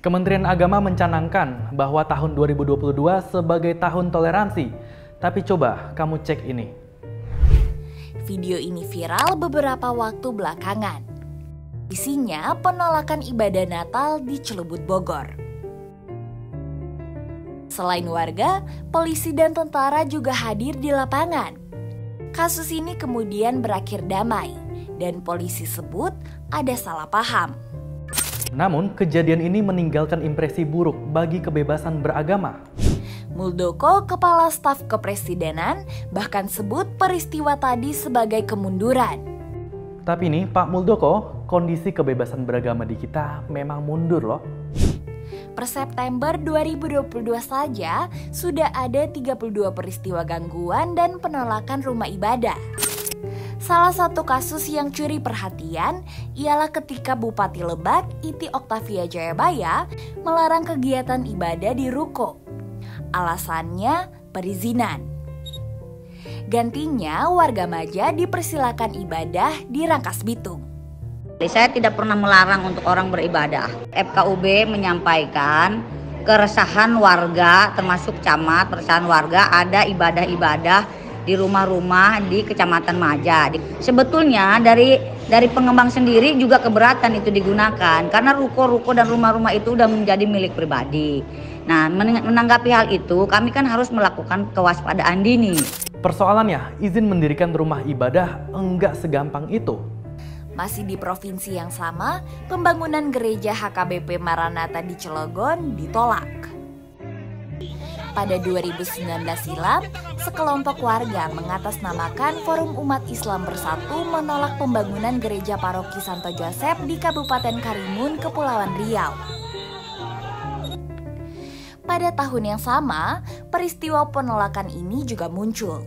Kementerian Agama mencanangkan bahwa tahun 2022 sebagai tahun toleransi. Tapi coba kamu cek ini. Video ini viral beberapa waktu belakangan. Isinya penolakan ibadah Natal di Celebut Bogor. Selain warga, polisi dan tentara juga hadir di lapangan. Kasus ini kemudian berakhir damai dan polisi sebut ada salah paham. Namun, kejadian ini meninggalkan impresi buruk bagi kebebasan beragama. Muldoko, kepala staf kepresidenan, bahkan sebut peristiwa tadi sebagai kemunduran. Tapi nih, Pak Muldoko, kondisi kebebasan beragama di kita memang mundur loh. Per September 2022 saja sudah ada 32 peristiwa gangguan dan penolakan rumah ibadah. Salah satu kasus yang curi perhatian ialah ketika Bupati Lebak, Iti Oktavia Jayabaya, melarang kegiatan ibadah di ruko. Alasannya perizinan. Gantinya warga Maja dipersilakan ibadah di Rangkas Bitung. Saya tidak pernah melarang untuk orang beribadah. FKUB menyampaikan keresahan warga termasuk camat, keresahan warga ada ibadah-ibadah di rumah-rumah di Kecamatan Maja. Sebetulnya dari dari pengembang sendiri juga keberatan itu digunakan karena ruko-ruko dan rumah-rumah itu sudah menjadi milik pribadi. Nah, menanggapi hal itu, kami kan harus melakukan kewaspadaan dini. Persoalannya, izin mendirikan rumah ibadah enggak segampang itu. Masih di provinsi yang sama, pembangunan gereja HKBP Maranatha di Cilegon ditolak. Pada 2019 silam, sekelompok warga mengatasnamakan Forum Umat Islam Bersatu menolak pembangunan gereja paroki Santo Joseph di Kabupaten Karimun, Kepulauan Riau. Pada tahun yang sama, peristiwa penolakan ini juga muncul.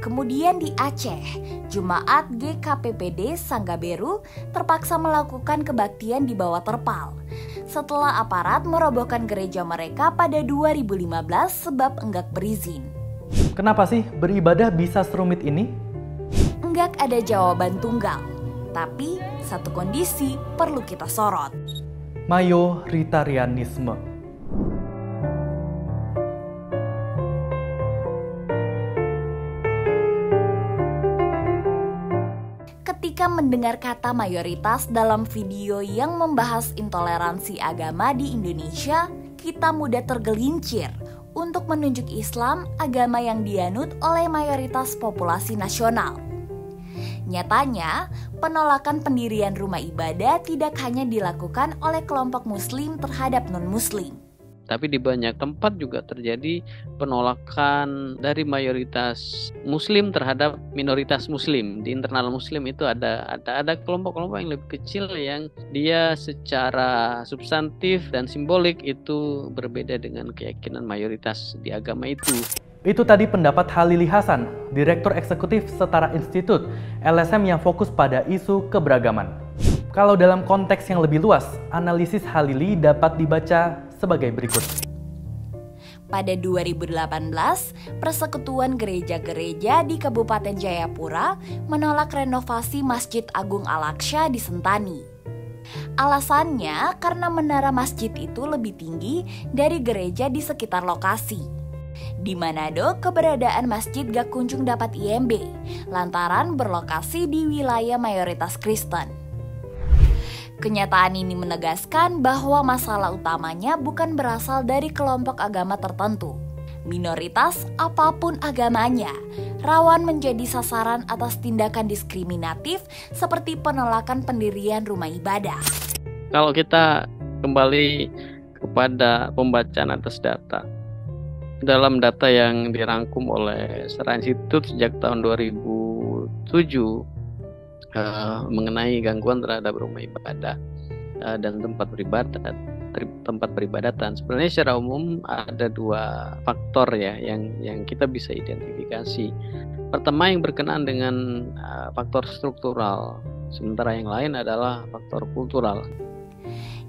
Kemudian di Aceh, Jemaat GKPPD Sanggaberu terpaksa melakukan kebaktian di bawah terpal setelah aparat merobohkan gereja mereka pada 2015 sebab enggak berizin. Kenapa sih beribadah bisa serumit ini? Enggak ada jawaban tunggal, tapi satu kondisi perlu kita sorot. Mayoritarianisme mendengar kata mayoritas dalam video yang membahas intoleransi agama di Indonesia, kita mudah tergelincir untuk menunjuk Islam agama yang dianut oleh mayoritas populasi nasional. Nyatanya, penolakan pendirian rumah ibadah tidak hanya dilakukan oleh kelompok Muslim terhadap non-Muslim tapi di banyak tempat juga terjadi penolakan dari mayoritas muslim terhadap minoritas muslim di internal muslim itu ada ada ada kelompok-kelompok yang lebih kecil yang dia secara substantif dan simbolik itu berbeda dengan keyakinan mayoritas di agama itu itu tadi pendapat Halili Hasan, Direktur Eksekutif Setara Institut, LSM yang fokus pada isu keberagaman. Kalau dalam konteks yang lebih luas, analisis Halili dapat dibaca sebagai berikut. Pada 2018, Persekutuan Gereja-Gereja di Kabupaten Jayapura menolak renovasi Masjid Agung Al-Aqsa di Sentani. Alasannya karena menara masjid itu lebih tinggi dari gereja di sekitar lokasi. Di Manado, keberadaan masjid gak kunjung dapat IMB lantaran berlokasi di wilayah mayoritas Kristen. Kenyataan ini menegaskan bahwa masalah utamanya bukan berasal dari kelompok agama tertentu. Minoritas apa pun agamanya rawan menjadi sasaran atas tindakan diskriminatif seperti penolakan pendirian rumah ibadah. Kalau kita kembali kepada pembacaan atas data, dalam data yang dirangkum oleh Sera Institute sejak tahun 2007 uh, mengenai gangguan terhadap rumah ibadah uh, dan tempat beribadat tempat peribadatan. Sebenarnya secara umum ada dua faktor ya yang yang kita bisa identifikasi. Pertama yang berkenaan dengan uh, faktor struktural sementara yang lain adalah faktor kultural.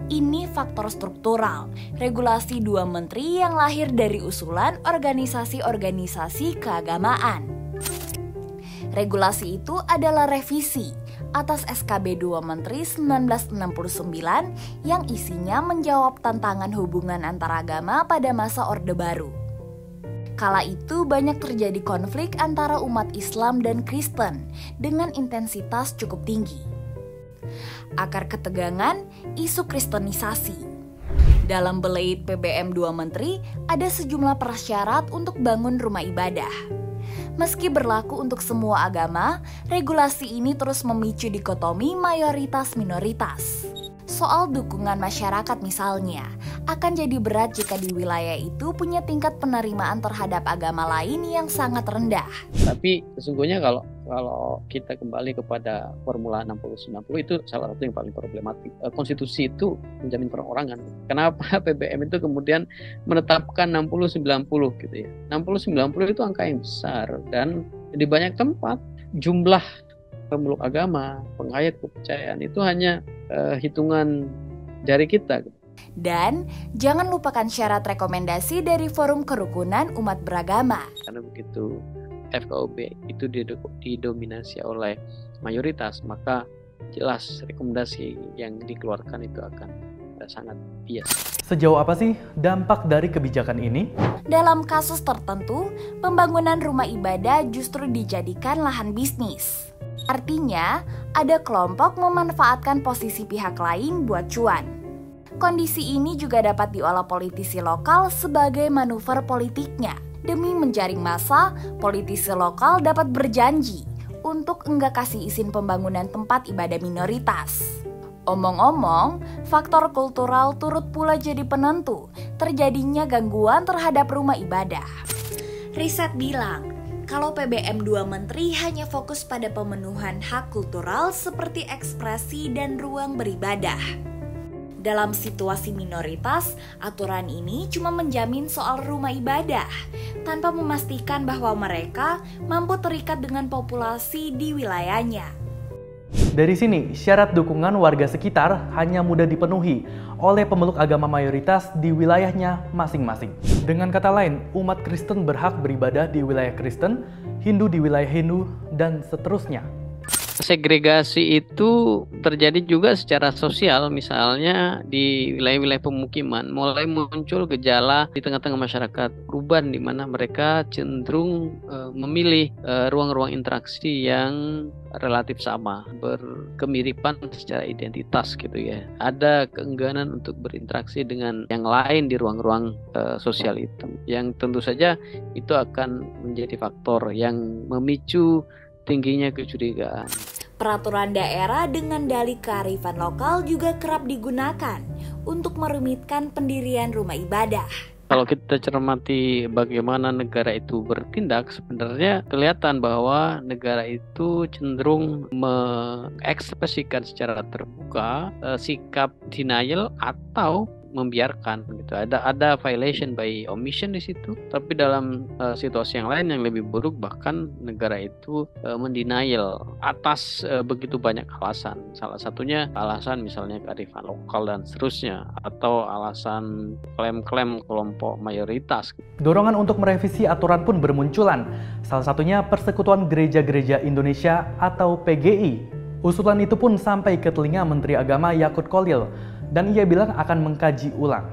Ini faktor struktural, regulasi dua menteri yang lahir dari usulan organisasi-organisasi keagamaan. Regulasi itu adalah revisi atas SKB 2 Menteri 1969 yang isinya menjawab tantangan hubungan antaragama pada masa Orde Baru. Kala itu banyak terjadi konflik antara umat Islam dan Kristen dengan intensitas cukup tinggi. Akar ketegangan, isu kristenisasi. Dalam belait PBM 2 Menteri, ada sejumlah prasyarat untuk bangun rumah ibadah. Meski berlaku untuk semua agama, regulasi ini terus memicu dikotomi mayoritas-minoritas. Soal dukungan masyarakat misalnya, akan jadi berat jika di wilayah itu punya tingkat penerimaan terhadap agama lain yang sangat rendah. Tapi sesungguhnya kalau kalau kita kembali kepada Formula 60-90 itu salah satu yang paling problematik. Eh, konstitusi itu menjamin perorangan. Kenapa PBM itu kemudian menetapkan 60-90 gitu ya. 60-90 itu angka yang besar dan di banyak tempat jumlah pemeluk agama, penghayat kepercayaan itu hanya uh, hitungan jari kita. Dan jangan lupakan syarat rekomendasi dari Forum Kerukunan Umat Beragama. Karena begitu FKUB itu didominasi oleh mayoritas, maka jelas rekomendasi yang dikeluarkan itu akan sangat bias. Sejauh apa sih dampak dari kebijakan ini? Dalam kasus tertentu, pembangunan rumah ibadah justru dijadikan lahan bisnis. Artinya, ada kelompok memanfaatkan posisi pihak lain buat cuan. Kondisi ini juga dapat diolah politisi lokal sebagai manuver politiknya Demi menjaring massa, politisi lokal dapat berjanji untuk enggak kasih izin pembangunan tempat ibadah minoritas. Omong-omong, faktor kultural turut pula jadi penentu terjadinya gangguan terhadap rumah ibadah. Riset bilang, kalau PBM 2 Menteri hanya fokus pada pemenuhan hak kultural seperti ekspresi dan ruang beribadah dalam situasi minoritas, aturan ini cuma menjamin soal rumah ibadah, tanpa memastikan bahwa mereka mampu terikat dengan populasi di wilayahnya. Dari sini, syarat dukungan warga sekitar hanya mudah dipenuhi oleh pemeluk agama mayoritas di wilayahnya masing-masing. Dengan kata lain, umat Kristen berhak beribadah di wilayah Kristen, Hindu di wilayah Hindu, dan seterusnya segregasi itu terjadi juga secara sosial misalnya di wilayah-wilayah pemukiman. Mulai muncul gejala di tengah-tengah masyarakat. Urban di mana mereka cenderung uh, memilih eh, ruang-ruang interaksi yang relatif sama berkemiripan secara identitas gitu ya. Ada keengganan untuk berinteraksi dengan yang lain di ruang-ruang uh, sosial itu. Yang tentu saja itu akan menjadi faktor yang memicu tingginya kecurigaan. Peraturan daerah dengan dalih kearifan lokal juga kerap digunakan untuk merumitkan pendirian rumah ibadah. Kalau kita cermati bagaimana negara itu bertindak, sebenarnya kelihatan bahwa negara itu cenderung mengekspresikan secara terbuka eh, sikap denial atau membiarkan gitu. Ada ada violation by omission di situ tapi dalam uh, situasi yang lain yang lebih buruk bahkan negara itu uh, mendenial atas uh, begitu banyak alasan. Salah satunya alasan misalnya kearifan lokal dan seterusnya atau alasan klaim-klaim kelompok mayoritas. Dorongan untuk merevisi aturan pun bermunculan. Salah satunya Persekutuan Gereja-Gereja Indonesia atau PGI Usulan itu pun sampai ke telinga Menteri Agama Yakut Kolil dan ia bilang akan mengkaji ulang.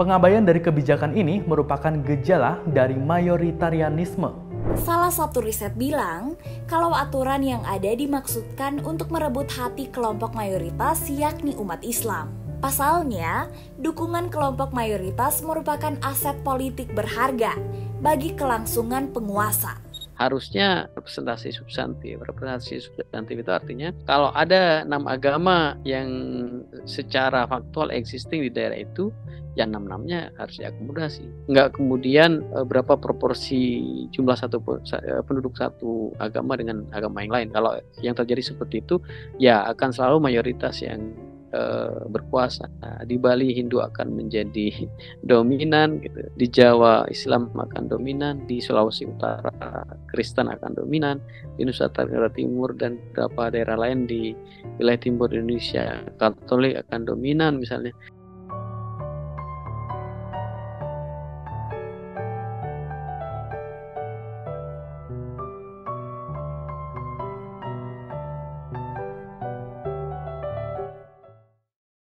Pengabaian dari kebijakan ini merupakan gejala dari mayoritarianisme. Salah satu riset bilang, kalau aturan yang ada dimaksudkan untuk merebut hati kelompok mayoritas yakni umat Islam. Pasalnya, dukungan kelompok mayoritas merupakan aset politik berharga bagi kelangsungan penguasa harusnya representasi substantif. Representasi substantif itu artinya kalau ada enam agama yang secara faktual existing di daerah itu, ya enam enamnya harus diakomodasi. Enggak kemudian eh, berapa proporsi jumlah satu eh, penduduk satu agama dengan agama yang lain. Kalau yang terjadi seperti itu, ya akan selalu mayoritas yang uh, berkuasa. Nah, di Bali Hindu akan menjadi dominan gitu. Di Jawa Islam akan dominan, di Sulawesi Utara Kristen akan dominan, di Nusa Tenggara Timur dan beberapa daerah lain di wilayah timur Indonesia Katolik akan dominan misalnya.